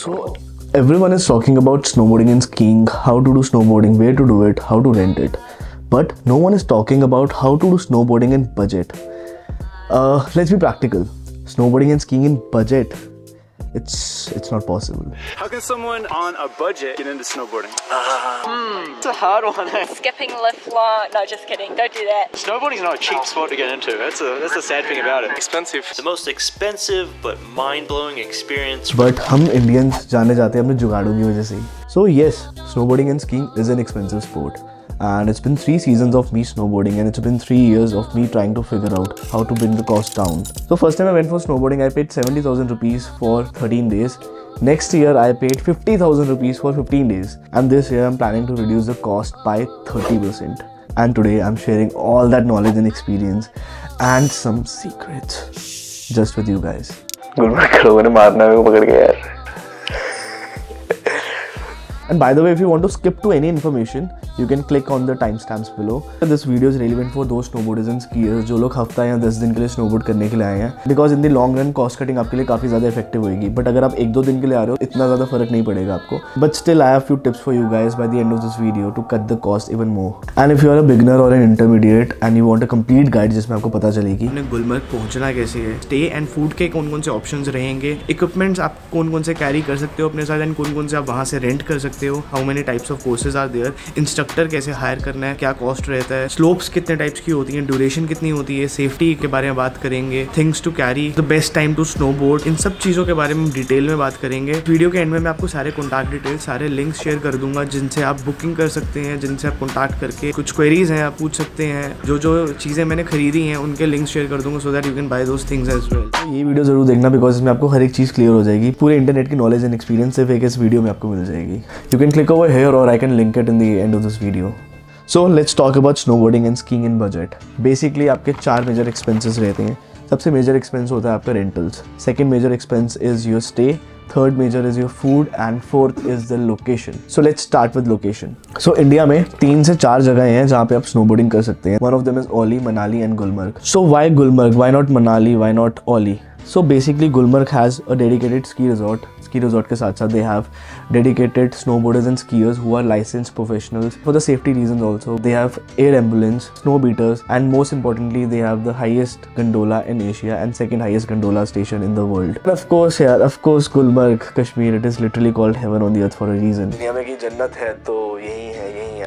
So everyone is talking about snowboarding and skiing, how to do snowboarding, where to do it, how to rent it. But no one is talking about how to do snowboarding in budget. Uh, let's be practical. Snowboarding and skiing in budget it's it's not possible. How can someone on a budget get into snowboarding? Uh, hmm, it's a hard one. Eh? Skipping lift floor. No, just kidding. Don't do that. Snowboarding's not a cheap sport to get into. That's a that's the sad thing about it. Expensive. The most expensive but mind-blowing experience. But हम Indians जाने जाते हैं अपने जुगाड़ों की वजह से. So yes, snowboarding and skiing is an expensive sport and it's been three seasons of me snowboarding and it's been three years of me trying to figure out how to bring the cost down. So first time I went for snowboarding, I paid 70,000 rupees for 13 days. Next year, I paid 50,000 rupees for 15 days. And this year, I'm planning to reduce the cost by 30%. And today, I'm sharing all that knowledge and experience and some secrets just with you guys. And by the way, if you want to skip to any information, you can click on the timestamps below. This video is relevant for those snowboarders and skiers जो लोग हफ़्ता या दस दिन के लिए snowboard करने के लिए आए हैं. Because in the long run cost cutting आपके लिए काफ़ी ज़्यादा इफ़ेक्टिव होगी बट अगर आप एक दो दिन के लिए आ रहे हो इतना ज़्यादा फ़र्क नहीं पड़ेगा आपको. But still I have tips for you guys by the end of this video to cut the cost even more and if you are a beginner or an intermediate and you want a complete guide जिसमें आपको पता चलेगी गुलमर्ग पहुँचना कैसे है? Stay and food के कौन कौन से ऑप्शंस रहेंगे? इक्विपमेंट्स आप कौन कौन से कैरी कर सकते हो अपने साथ एंड कौन कौन से आप वहाँ से रेंट कर सकते हो? How many types of courses are there instructor कैसे हायर करना है? क्या कॉस्ट रहता है? स्लोप्स कितने टाइप्स की होती हैं? ड्यूरेशन कितनी होती है? सेफ्टी के बारे में बात करेंगे। Things to carry the best time to snowboard इन सब चीज़ों के बारे में डिटेल में बात करेंगे। वीडियो के एंड में मैं आपको सारे कॉन्टैक्ट डिटेल सारे लिंक्स शेयर कर दूँगा, जिनसे आप बुकिंग कर सकते हैं, जिनसे आप कॉन्टैक्ट करके कुछ क्वेरीज हैं, आप पूछ सकते हैं। जो जो चीज़ें मैंने खरीदी हैं, उनके लिंक्स शेयर कर दूँगा so that you can buy those things as well ये वीडियो ज़रूर देखना बिकॉज़ इसमें आपको हर एक चीज़ क्लियर हो जाएगी। पूरे इंटरनेट की नॉलेज एंड एक्सपीरियंस सिर्फ़ एक इस वीडियो में आपको मिल जाएगी। You can click over here और I can link it in the end of this video so let's talk about snowboarding and skiing in budget basically आपके चार मेजर एक्सपेंसेस रहते हैं। सबसे मेजर एक्सपेंस होता है आपका rentals second major expense is your stay third major is your food and fourth is the location so let's start with location so India में तीन से चार जगह हैं जहाँ पे आप स्नोबोर्डिंग कर सकते हैं। One of them is Auli Manali and Gulmarg so why Gulmarg why not Manali why not Auli so basically Gulmarg has a dedicated ski resort ski resort के साथ साथ they have dedicated snowboarders and skiers who are license professionals for the safety reason also they have air ambulance snow beaters and most importantly they have the highest gondola in Asia and second highest gondola station in the world of course यार of course Gulmarg Kashmir it is literally called heaven on the earth for a reason दुनिया में की जन्नत है तो यही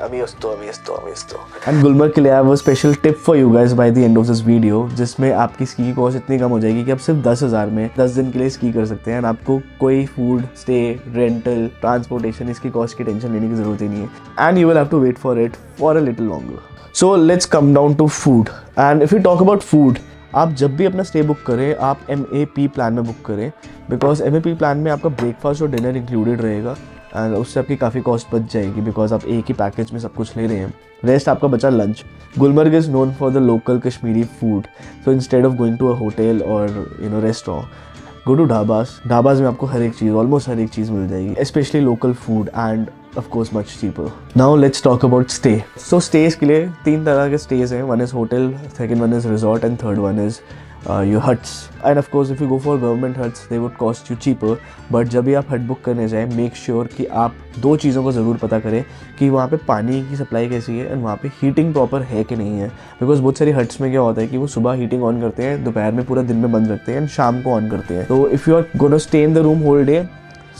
उस्तो अभी उस्तो एंड गुलमर्ग के लिए I a special tip for you guys by the end of this video जिसमें आपकी स्की की कॉस्ट इतनी कम हो जाएगी कि आप सिर्फ़ दस हज़ार में दस दिन के लिए स्की कर सकते हैं। एंड आपको कोई फ़ूड स्टे रेंटल ट्रांसपोर्टेशन इसकी कॉस्ट की टेंशन लेने की ज़रूरत ही नहीं है। And you will have to wait for it for a little longer so let's come down to food and if you talk about food आप जब भी अपना स्टे बुक करें, आप एम ए पी प्लान में बुक करें because M A P plan में आपका ब्रेकफास्ट और डिनर इंक्लूडेड रहेगा। एंड उससे आपकी काफ़ी कॉस्ट बच जाएगी बिकॉज़ आप एक ही पैकेज में सब कुछ ले रहे हैं। रेस्ट आपका बचा lunch Gulmarg is known for the local Kashmiri food so instead of going to a hotel or you know restaurant go to dhabas dhabas में आपको हर एक चीज़ ऑलमोस्ट हर एक चीज़ मिल जाएगी specially local food and course, much cheaper. Now let's talk about stay. So stays के लिए तीन तरह के stays हैं. One is hotel, second one is resort and third one is uh, your huts. And of course if you go for government huts they would cost you cheaper. But जब भी आप हट बुक करने जाएँ make sure sure कि आप दो चीज़ों को ज़रूर पता करें कि वहाँ पे पानी की सप्लाई कैसी है एंड वहाँ पे हीटिंग प्रॉपर है कि नहीं है। बिकॉज़ बहुत सारी हट्स में क्या होता है कि वो सुबह हीटिंग ऑन करते हैं दोपहर में पूरा दिन में बंद रखते हैं एंड शाम को ऑन करते हैं। तो if you are gonna stay in the room whole day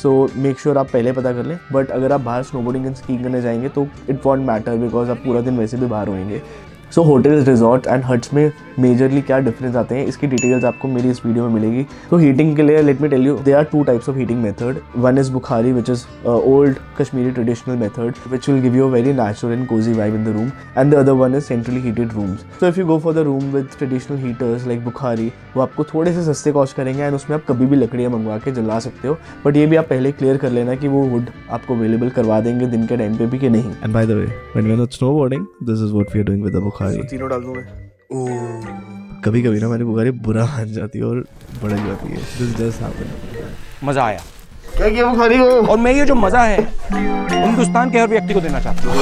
so make sure आप पहले पता कर लें। बट अगर आप बाहर स्नोबोर्डिंग एंड स्कीइंग करने जाएँगे तो इट वॉन्ट मैटर बिकॉज़ आप पूरा दिन वैसे भी बाहर होंगे so hotels resort and huts में मेजरली क्या डिफरेंस आते हैं? इसकी डिटेल्स आपको मेरी इस वीडियो में मिलेगी। तो हीटिंग के लिए let me tell you there are two types of heating method one is bukhari which is old Kashmiri traditional method which will give you very natural and cosy vibe in the room and the other one is centrally heated rooms so if you go for the room with traditional heaters like bukhari वो आपको थोड़े से सस्ते cost करेंगे and उसमें आप कभी भी लकड़ियाँ मंगवा के जला सकते हो। बट ये भी आप पहले क्लियर कर लेना कि वो वुड आपको अवेलेबल करवा देंगे दिन के टाइम पे भी कि नहीं। And by the way when we are this is what we are doing with the bukhari तीनों डाल दूँगा कभी कभी ना मेरी बुखारी बुरा मान जाती है और बढ़ जाती है। दिस जस्ट हैपन मज़ा आया। क्या किया बुखारी को और मैं ये जो मज़ा है हिंदुस्तान के हर व्यक्ति को देना चाहता हूँ।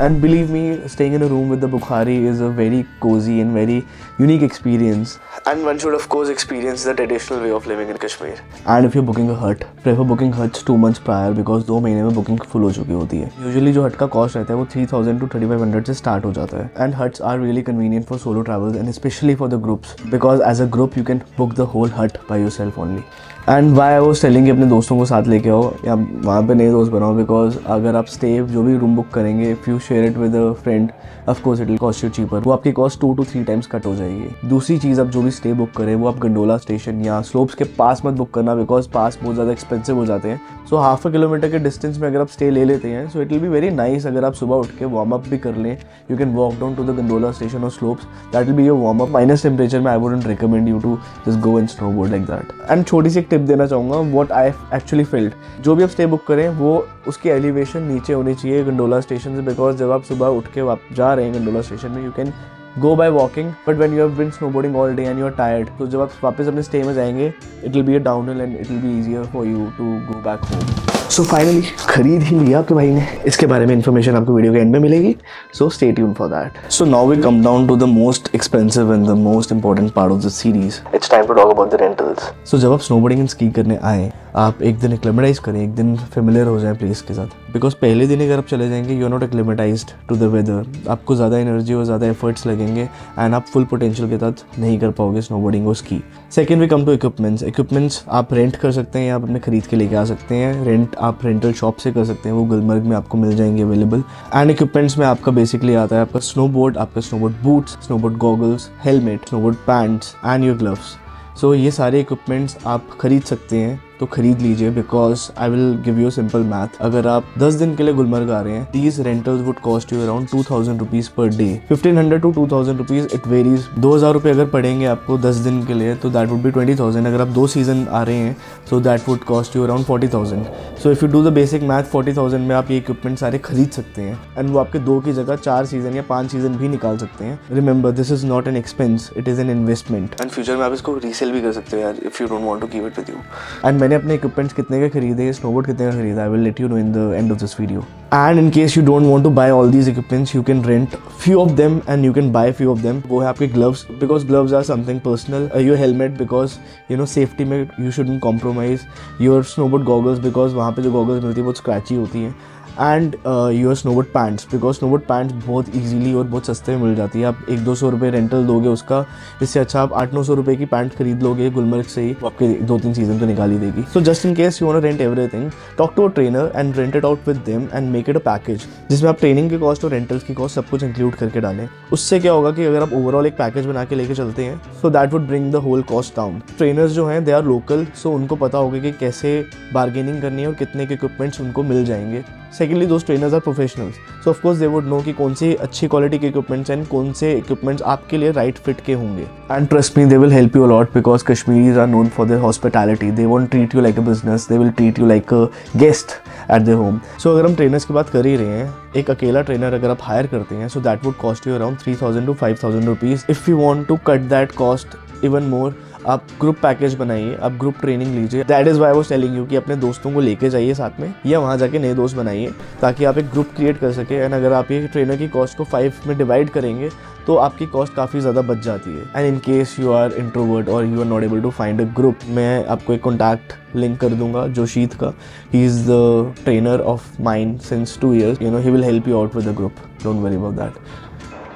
And believe me, staying in a room with the Bukhari is a very cozy and very unique experience. And one should of course experience the traditional way of living in Kashmir. And if you're booking a hut, prefer booking huts two months prior because दो महीने में booking full हो चुकी होती है। Usually जो hut का cost रहता है वो three thousand to thirty five hundred से स्टार्ट हो जाता है। Huts are really convenient for solo travels and specially for the groups because as a group you can book the whole hut by yourself only and I was telling अपने दोस्तों को साथ लेके आओ, या वहाँ पे नए दोस्त बनाओ बिकॉज़ अगर आप स्टे जो भी रूम बुक करेंगे if you share it with a friend of course it will cost you cheaper वो आपकी cost two to three times cut हो जाएगी. दूसरी चीज़ आप जो भी स्टे बुक करें, वो आप गंडोला स्टेशन या स्लोप्स के पास मत बुक करना बिकॉज़ पास बहुत ज़्यादा एक्सपेंसिव हो जाते हैं. सो हाफ़ अ किलोमीटर के डिस्टेंस में अगर आप स्टे ले लेते हैं so it will be very nice अगर आप सुबह उठ के वार्म अप भी कर लें. You can walk down to the gondola station और slopes that will be your warm up minus temperature में I wouldn't recommend you to just go and snowboard like that and छोटी सी tip देना चाहूँगा what I actually field जो भी आप stay book करें, वो उसकी एलिवेशन नीचे होनी चाहिए गंडोला स्टेशन से बिकॉज़ जब आप सुबह उठ के आप जा रहे हैं गंडोला स्टेशन में you can go by walking but when you have been snowboarding all day and you are tired तो जब आप वापस अपने स्टे में जाएँगे it will be a downhill and it will be easier for you to go back home so finally खरीद ही लिया आपके भाई ने। इसके बारे में इन्फॉर्मेशन आपको वीडियो के एंड में मिलेगी। So stay tuned for that so now we come down to the most expensive and the most important part of the series it's time to talk about the rentals so जब आप snowboarding and ski करने आए आप एक दिन acclimatise करें, एक दिन फेमिलियर हो जाए प्लेस के साथ। बिकॉज़ पहले दिन अगर आप चले जाएँगे you are not acclimatise to the weather आपको ज़्यादा एनर्जी और ज़्यादा एफर्ट्स लगेंगे एंड आप फुल पोटेंशियल के साथ नहीं कर पाओगे स्नोबोर्डिंग और ski second we come to equipments equipments आप रेंट कर सकते हैं या आप अपने खरीद के लेके आ सकते हैं। रेंट आप रेंटल शॉप से कर सकते हैं, वो गुलमर्ग में आपको मिल जाएँगे अवेलेबल एंड इक्विपमेंट्स में आपका बेसिकली आता है आपका स्नो बोर्ड आपका snowboard boots snowboard goggles helmet snowboard pants and your gloves so ये सारे इक्विपमेंट्स आप खरीद सकते हैं तो खरीद लीजिए because I will give you simple math अगर आप 10 दिन के लिए गुलमर्ग आ रहे हैं these rentals would cost you around two thousand rupees per day fifteen hundred to two thousand rupees it varies दो हज़ार रुपये अगर पड़ेंगे आपको दस दिन के लिए तो that would be twenty thousand अगर आप दो सीज़न आ रहे हैं so that would cost you around forty thousand so if you do the basic math forty thousand में आप ये इक्विपमेंट सारे खरीद सकते हैं एंड वो आपके दो की जगह चार सीज़न या पाँच सीज़न भी निकाल सकते हैं. Remember this is not an expense it is an investment and future में आप इसको रीसेल भी कर सकते हो यार if you don't want to keep it with you and मैंने अपने इक्विपमेंट्स कितने के खरीदे स्नोबोर्ड कितने का खरीदा I will let you know in the end of this video and in case you don't want to buy all these equipments you can rent few of them and you can buy few of them वो है आपके gloves because gloves are something personal your helmet because you know safety में you should compromise your snowboard goggles because वहाँ पे जो goggles मिलती है, बहुत स्क्रैची होती हैं. And you your snowboard pants because snowboard pants बहुत ईजिली और बहुत सस्ते में मिल जाती है। आप एक दो सौ रुपये रेंटल दोगे उसका, इससे अच्छा आप आठ नौ सौ रुपये की पैंट खरीद लोगे गुलमर्ग से ही आपके दो तीन सीज़न तो निकाल ही देगी। So just in case you want rent everything talk to a trainer and rent it out with them and make it a package जिसमें आप ट्रेनिंग की कॉस्ट और रेंटल्स की कॉस्ट सब कुछ इंक्लूड करके डालें। उससे क्या होगा कि अगर आप ओवरऑल एक पैकेज बना के लेके चलते हैं so that would bring the whole cost down trainers जो हैं दे आर लोकल सो उनको पता होगा कि कैसे बार्गेनिंग करनी है और कितने के इक्विपमेंट्स उनको मिल जाएँगे। Secondly those trainers are professionals so of course they would know कि कौन सी अच्छी क्वालिटी के इक्विपमेंट्स एंड कौन से इक्विपमेंट्स आपके लिए राइट फिट के होंगे। And trust me they will help you a lot because Kashmiris are known for their hospitality they won't treat you like a business they will treat you like a guest at the home so अगर हम trainers की बात कर ही रहे हैं, एक अकेला trainer अगर आप हायर करते हैं so that would cost you around three thousand to five thousand rupees if you want to cut that cost even more आप ग्रुप पैकेज बनाइए, आप ग्रुप ट्रेनिंग लीजिए। That is why was telling you कि अपने दोस्तों को लेके जाइए साथ में, या वहाँ जाके नए दोस्त बनाइए, ताकि आप एक ग्रुप क्रिएट कर सके। एंड अगर आप ये ट्रेनर की कॉस्ट को फाइव में डिवाइड करेंगे तो आपकी कॉस्ट काफ़ी ज़्यादा बच जाती है। And in case you are introvert और you are not able to find a group मैं आपको एक कॉन्टैक्ट लिंक कर दूँगा जोशीत का। He is the trainer of mine since two years you know he will help you out with the group don't worry about that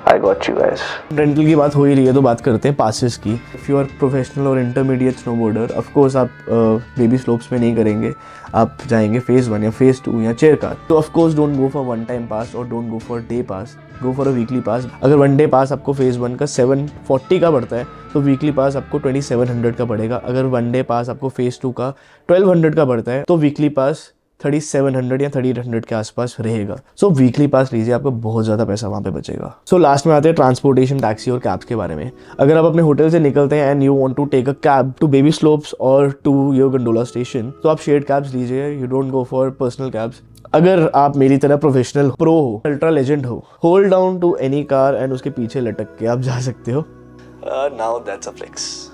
I got you guys rental की बात हो ही रही है तो बात करते हैं पासिस की। इफ़ यू आर प्रोफेशनल और इंटरमीडिएट स्नो बोर्डर ऑफकोर्स आप बेबी uh, स्लोप्स में नहीं करेंगे। आप जाएँगे फ़ेज़ वन या फ़ेज़ टू या चेयर कार तो of course don't go for one time pass और don't go for day pass go for a weekly pass अगर वन डे पास आपको फ़ेज़ वन का सेवन फोर्टी का पड़ता है तो वीकली पास आपको ट्वेंटी सेवन हंड्रेड का पड़ेगा। अगर वन डे पास आपको फ़ेज़ टू का ट्वेल्व हंड्रेड का पड़ता है तो weekly pass thirty seven hundred या थर्टी एट हंड्रेड के आसपास रहेगा। सो वीकली पास लीजिए आपको बहुत ज़्यादा पैसा वहाँ पे बचेगा। सो so, लास्ट में आते हैं ट्रांसपोर्टेशन टैक्सी और कैब्स के बारे में। अगर आप अपने होटल से निकलते हैं and you want to take a cab to baby slopes और टू योर गंडोला स्टेशन तो आप शेयर्ड कैब्स लीजिए you don't go for personal cabs अगर आप मेरी तरह प्रोफेशनल प्रो हो अल्ट्रा लेजेंड हो hold down to any car and उसके पीछे लटक के आप जा सकते हो। Now that's a flex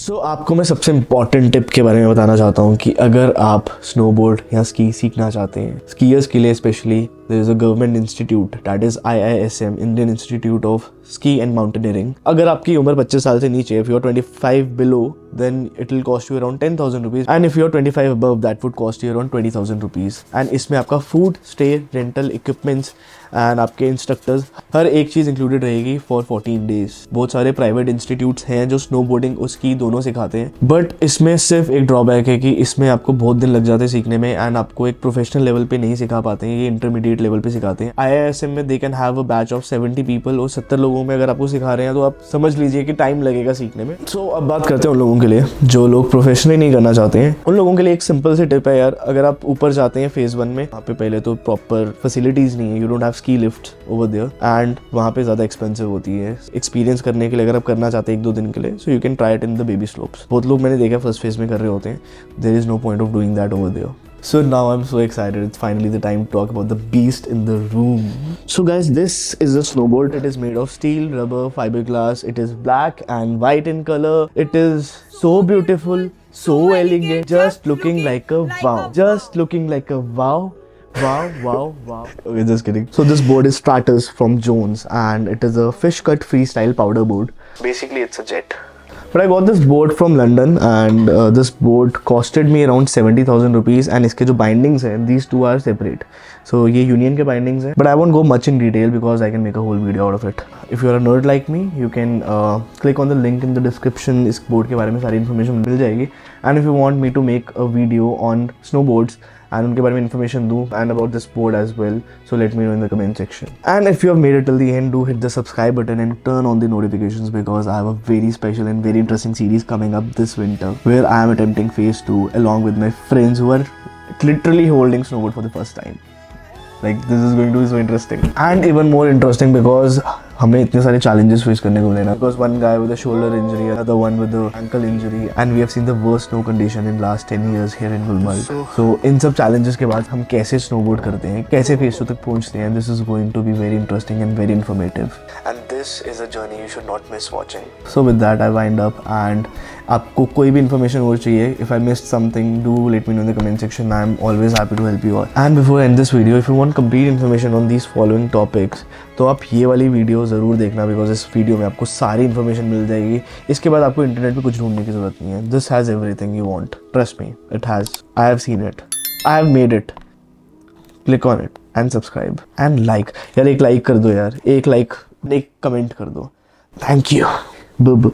so so, आपको मैं सबसे इंपॉर्टेंट टिप के बारे में बताना चाहता हूँ कि अगर आप स्नोबोर्ड या स्की सीखना चाहते हैं स्कीयर्स के लिए specially government institute that is I I S M Indian institute of ski and mountaineering. अगर आपकी उम्र 25 साल से नीचे if you are 25 below then it will cost you around 10,000 rupees. And if you are 25 above that would cost you around 20,000 rupees. And इसमें आपका food, stay, rental, equipments and आपके instructors हर एक चीज़ इंक्लूडेड रहेगी फॉर 14 डेज़ बहुत सारे private institutes हैं जो स्नो बोर्डिंग उसकी दोनों सिखाते हैं. बट इसमें सिर्फ़ एक ड्रॉबैक है कि इसमें आपको बहुत दिन लग जाते हैं सीखने में एंड आपको एक प्रोफेशनल लेवल पे नहीं सिखा पाते हैं ये इंटरमीडिएट लेवल पे सिखाते हैं। आईएएसएम में they can have a batch of seventy people और सत्तर लोगों में अगर आपको सिखा रहे हैं तो आप समझ लीजिए कि टाइम लगेगा सीखने में। सो so, अब बात करते हैं उन लोगों के लिए जो लोग प्रोफेशनली नहीं करना चाहते हैं। उन लोगों के लिए एक सिंपल सी टिप है यार अगर आप ऊपर जाते हैं फ़ेज़ वन में वहाँ पे पहले तो प्रॉपर फैसिलिटीज़ नहीं है you don't have ski lift over there and वहाँ पे ज़्यादा एक्सपेंसिव होती है। एक्सपीरियंस करने के लिए अगर आप करना चाहते हैं एक दो दिन के लिए so you can try it in the baby slopes बहुत लोग मैंने देखा फ़र्स्ट फ़ेज़ में कर रहे होते हैं there is no point of doing that over there So now I'm so excited. It's finally the time to talk about the beast in the room. So guys, this is a snowboard. It is made of steel, rubber, fiberglass. It is black and white in color. It is so beautiful, so elegant, just looking like a wow. Just looking like a wow. Wow, wow, wow. Okay, just kidding. So this board is Stratus from Jones and it is a fish cut freestyle powder board. Basically, it's a jet. But I bought this board from London and this board costed me around seventy thousand rupees and इसके जो bindings हैं these two are separate so ये union के bindings हैं but I won't go much in detail because I can make a whole video out of it if you are not like me you can click on the link in the description इस board के बारे में सारी information मिल जाएगी. And if you want me to make a video on snowboards and उनके बारे में इन्फॉर्मेशन दूँ and about this board as well so let me know in the comment section and if you have made it till the end do hit the subscribe button and turn on the notifications because I have a very special and very interesting series coming up this winter where I am attempting phase two along with my friends who are literally holding snowboard for the first time like this is going to be so interesting and even more interesting because हमें इतने सारे challenges face करने को मिले because one guy with shoulder injury other one with ankle injury and we have seen the worst snow condition in last ten years here in Gulmarg so in सब challenges के बाद हम कैसे snowboard करते हैं कैसे फेस टू तक पहुँचते हैं this is going to be very interesting and very informative and this is a journey you should not miss watching. So with that, I wind up and आपको कोई भी इन्फॉर्मेशन और चाहिए if I miss something do let me know in the comment section I am always happy to help you all and before end this video if you want complete information on these following topics तो आप ये वाली video ज़रूर देखना because इस video में आपको सारी इन्फॉर्मेशन मिल जाएगी। इसके बाद आपको इंटरनेट पर कुछ ढूँढने की ज़रूरत नहीं है। This has everything you want trust me it has I have seen it I have made it click on it and subscribe and like यार, एक लाइक कर दो यार। एक लाइक एक कमेंट कर दो। Thank you बुब